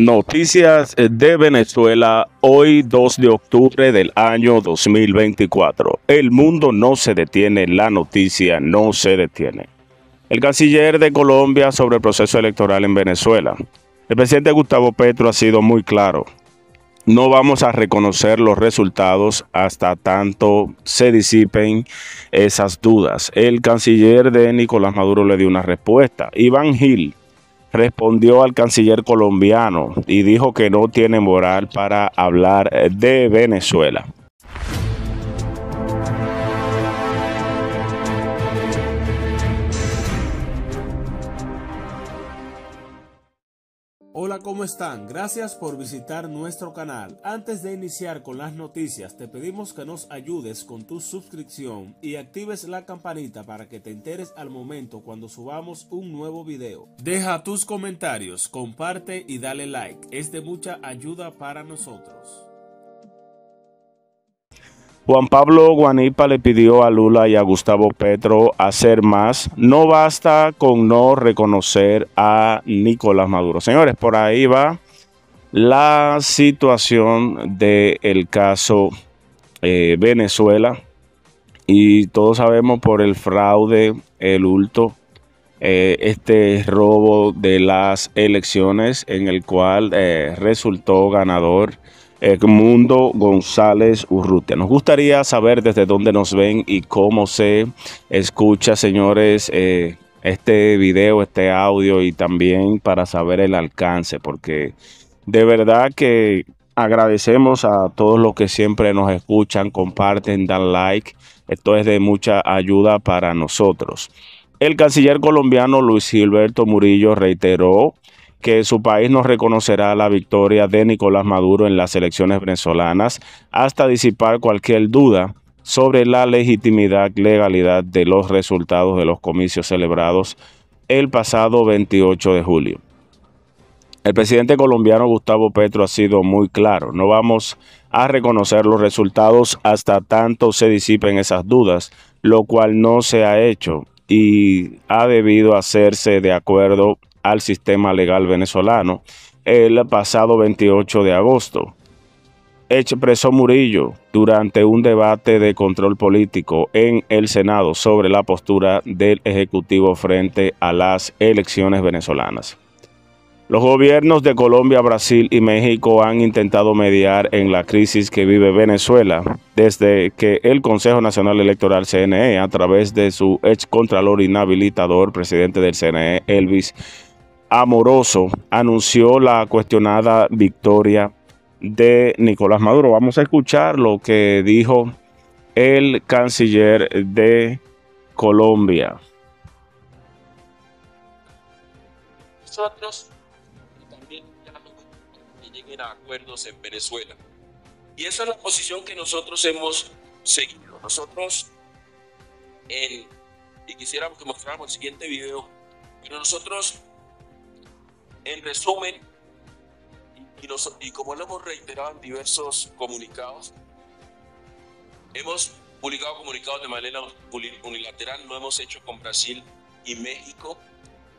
Noticias de Venezuela, hoy 2 de octubre del año 2024. El mundo no se detiene, la noticia no se detiene. El canciller de Colombia sobre el proceso electoral en Venezuela. El presidente Gustavo Petro ha sido muy claro. No vamos a reconocer los resultados hasta tanto se disipen esas dudas. El canciller de Nicolás Maduro le dio una respuesta. Iván Gil respondió al canciller colombiano y dijo que no tiene moral para hablar de Venezuela. Hola, ¿cómo están? Gracias por visitar nuestro canal. Antes de iniciar con las noticias, te pedimos que nos ayudes con tu suscripción y actives la campanita para que te enteres al momento cuando subamos un nuevo video. Deja tus comentarios, comparte y dale like. Es de mucha ayuda para nosotros. Juan Pablo Guanipa le pidió a Lula y a Gustavo Petro hacer más. No basta con no reconocer a Nicolás Maduro. Señores, por ahí va la situación del caso eh, Venezuela. Y todos sabemos por el fraude, el hurto, eh, este robo de las elecciones en el cual eh, resultó ganador Mundo González Urrutia. Nos gustaría saber desde dónde nos ven y cómo se escucha, señores, eh, este video, este audio y también para saber el alcance, porque de verdad que agradecemos a todos los que siempre nos escuchan, comparten, dan like. Esto es de mucha ayuda para nosotros. El canciller colombiano Luis Gilberto Murillo reiteró que su país no reconocerá la victoria de Nicolás Maduro en las elecciones venezolanas hasta disipar cualquier duda sobre la legitimidad, legalidad de los resultados de los comicios celebrados el pasado 28 de julio. El presidente colombiano Gustavo Petro ha sido muy claro, no vamos a reconocer los resultados hasta tanto se disipen esas dudas, lo cual no se ha hecho y ha debido hacerse de acuerdo al sistema legal venezolano el pasado 28 de agosto. Expresó Murillo durante un debate de control político en el Senado sobre la postura del Ejecutivo frente a las elecciones venezolanas. Los gobiernos de Colombia, Brasil y México han intentado mediar en la crisis que vive Venezuela desde que el Consejo Nacional Electoral CNE, a través de su ex contralor inhabilitador, presidente del CNE, Elvis Amoroso anunció la cuestionada victoria de Nicolás Maduro. Vamos a escuchar lo que dijo el canciller de Colombia. Nosotros también que lleguen a acuerdos en Venezuela. Y esa es la posición que nosotros hemos seguido. Nosotros, en, y quisiéramos que mostráramos el siguiente video, pero nosotros en resumen, y, como lo hemos reiterado en diversos comunicados, hemos publicado comunicados de manera unilateral, lo hemos hecho con Brasil y México.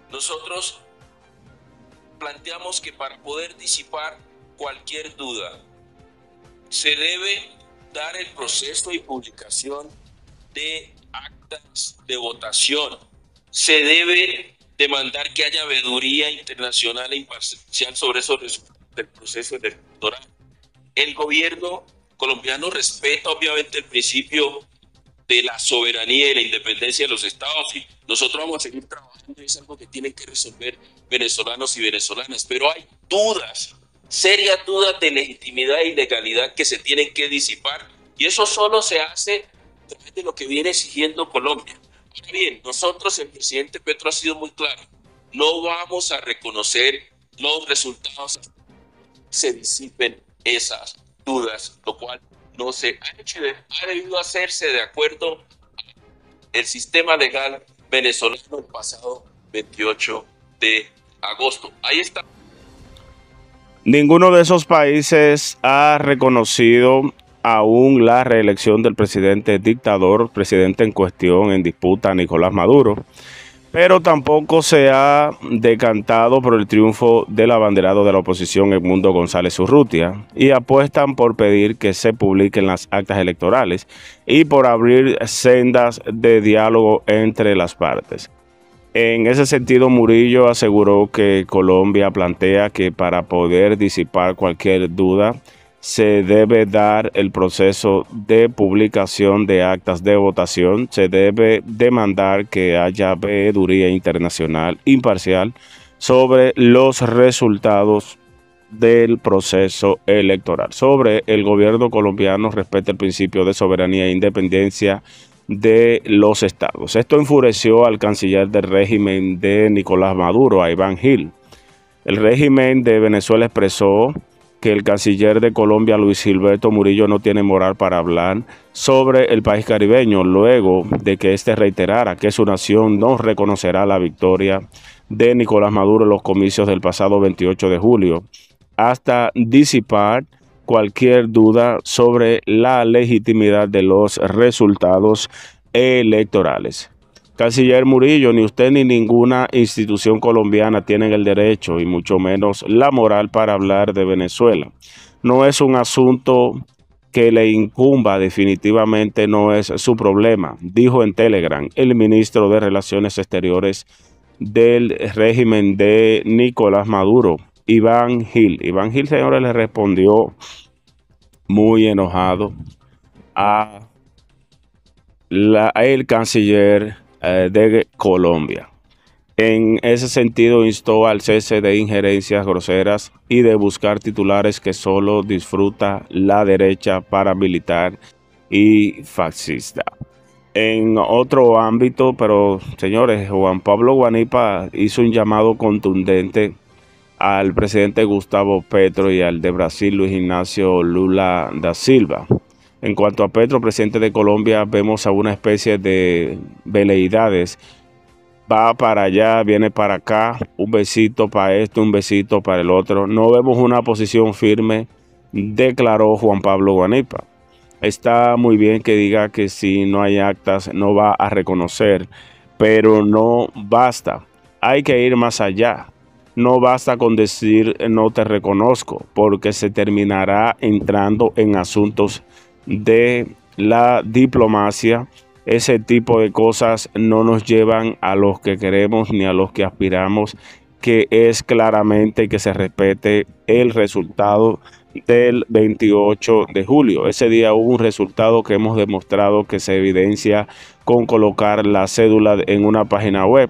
Nosotros planteamos que para poder disipar cualquier duda, se debe dar el proceso y publicación de actas de votación. Se debe demandar que haya veeduría internacional e imparcial sobre eso del proceso electoral. El gobierno colombiano respeta obviamente el principio de la soberanía y la independencia de los estados y nosotros vamos a seguir trabajando y es algo que tienen que resolver venezolanos y venezolanas, pero hay dudas, serias dudas de legitimidad y legalidad que se tienen que disipar y eso solo se hace a través de lo que viene exigiendo Colombia bien, nosotros, el presidente Petro ha sido muy claro, no vamos a reconocer los resultados se disipen esas dudas, lo cual no se ha hecho, ha debido hacerse de acuerdo el sistema legal venezolano el pasado 28 de agosto. Ahí está. Ninguno de esos países ha reconocido aún la reelección del presidente dictador, presidente en cuestión, en disputa, Nicolás Maduro. pero tampoco se ha decantado por el triunfo del abanderado de la oposición Edmundo González Urrutia y apuestan por pedir que se publiquen las actas electorales y por abrir sendas de diálogo entre las partes. En ese sentido, Murillo aseguró que Colombia plantea que para poder disipar cualquier duda, se debe dar el proceso de publicación de actas de votación, se debe demandar que haya veeduría internacional imparcial sobre los resultados del proceso electoral. Sobre el gobierno colombiano respecto al principio de soberanía e independencia de los estados. Esto enfureció al canciller del régimen de Nicolás Maduro, a Iván Gil. El régimen de Venezuela expresó que el canciller de Colombia, Luis Gilberto Murillo, no tiene moral para hablar sobre el país caribeño, luego de que éste reiterara que su nación no reconocerá la victoria de Nicolás Maduro en los comicios del pasado 28 de julio, hasta disipar cualquier duda sobre la legitimidad de los resultados electorales. Canciller Murillo, ni usted ni ninguna institución colombiana tienen el derecho y mucho menos la moral para hablar de Venezuela. No es un asunto que le incumba, definitivamente no es su problema, dijo en Telegram el ministro de Relaciones Exteriores del régimen de Nicolás Maduro, Iván Gil. Iván Gil, señores, le respondió muy enojado a, la, el canciller eh, de Colombia. En ese sentido, instó al cese de injerencias groseras y de buscar titulares que solo disfruta la derecha paramilitar y fascista. En otro ámbito, pero señores, Juan Pablo Guanipa hizo un llamado contundente al presidente Gustavo Petro y al de Brasil Luis Ignacio Lula da Silva en cuanto a Petro, presidente de Colombia, vemos a una especie de veleidades. Va para allá, viene para acá, un besito para esto, un besito para el otro. No vemos una posición firme, declaró Juan Pablo Guanipa. Está muy bien que diga que si no hay actas no va a reconocer, pero no basta. Hay que ir más allá. No basta con decir no te reconozco, porque se terminará entrando en asuntos de la diplomacia. Ese tipo de cosas no nos llevan a los que queremos ni a los que aspiramos, que es claramente que se respete el resultado del 28 de julio. Ese día hubo un resultado que hemos demostrado que se evidencia con colocar la cédula en una página web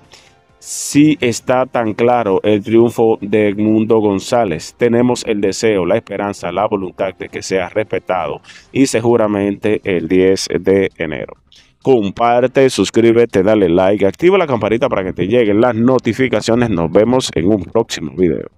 si está tan claro el triunfo de Edmundo González. Tenemos el deseo, la esperanza, la voluntad de que sea respetado y seguramente el 10 de enero. Comparte, suscríbete, dale like, activa la campanita para que te lleguen las notificaciones. Nos vemos en un próximo video.